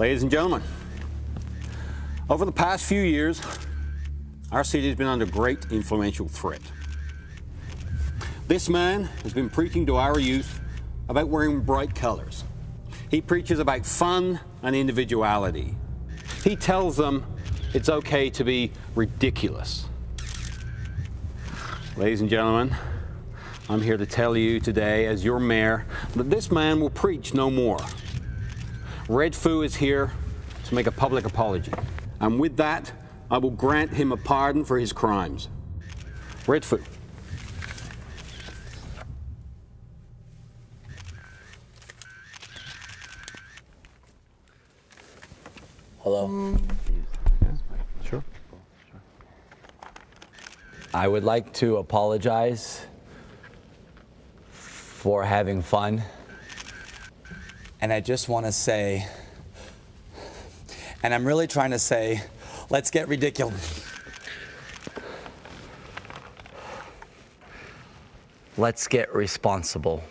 Ladies and gentlemen, over the past few years, our city has been under great influential threat. This man has been preaching to our youth about wearing bright colors. He preaches about fun and individuality. He tells them it's okay to be ridiculous. Ladies and gentlemen, I'm here to tell you today, as your mayor, that this man will preach no more. Redfoo is here to make a public apology. And with that, I will grant him a pardon for his crimes. Redfoo. Hello. Sure. I would like to apologize for having fun. And I just want to say, and I'm really trying to say, let's get ridiculous. Let's get responsible.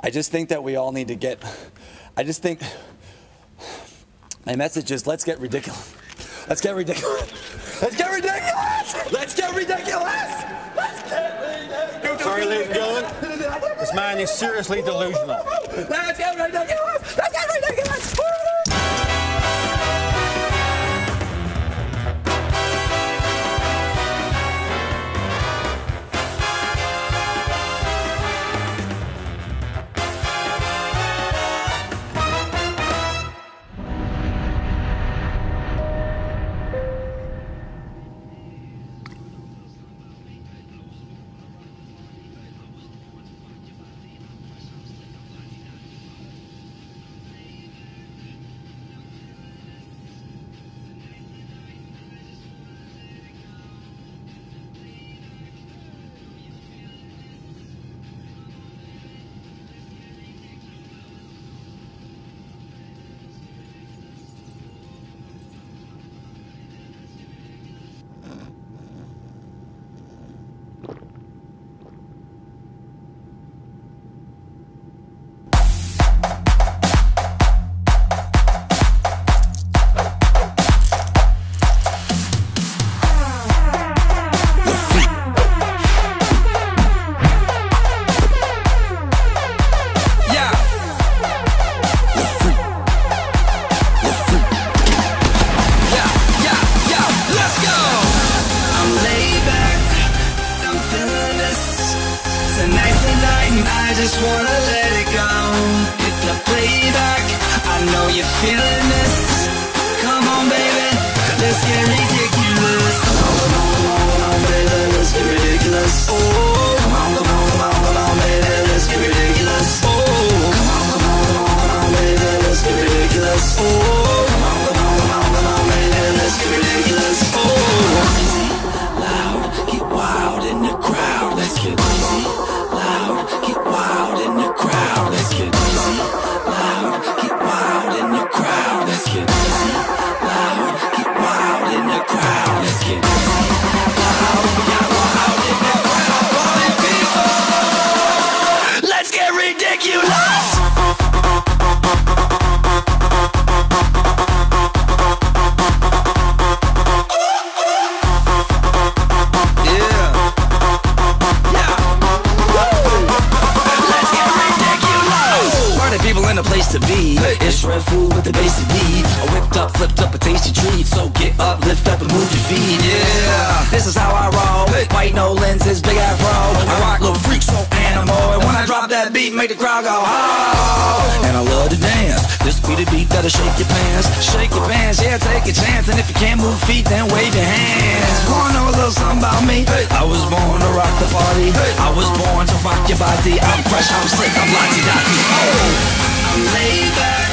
I just think that we all need to get, I just think, my message is let's get ridiculous. Let's get ridiculous. Let's get ridiculous. Let's get ridiculous. Man is seriously delusional. Just wanna flipped up, a tasty treat. So get up, lift up, and move your feet. Yeah. This is how I roll. White no lenses, big afro. I rock little freak, so animal. And when I drop that beat, make the crowd go oh. And I love to dance. This be the beat that'll shake your pants. Shake your pants, yeah, take a chance. And if you can't move feet, then wave your hands. Wanna know a little something about me? I was born to rock the party. I was born to rock your body. I'm fresh, I'm slick, I'm lottie dotty. Oh, I'm laid back.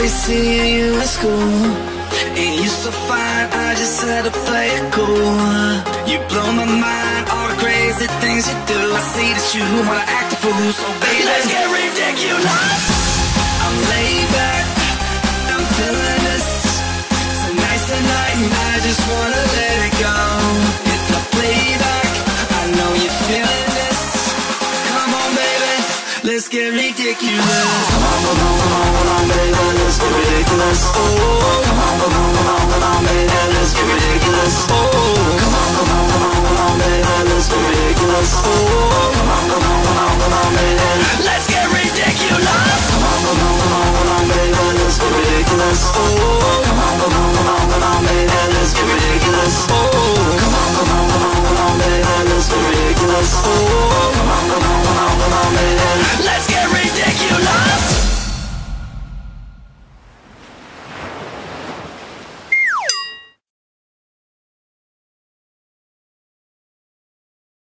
Be seeing you at school. And you're so fine, I just had to play it cool. You blow my mind, all the crazy things you do. I see that you wanna act a fool, so baby Let's get ridiculous. I'm laid back, I'm feeling this So nice tonight, and I just wanna let Let's get ridiculous. Come on, come on, come on, come on, baby, let's get ridiculous. Oh, come on, come on, come on, come on, baby, let's get ridiculous. Oh, come on, come on, come on, come on, baby, let's get ridiculous. Oh, come on, come on.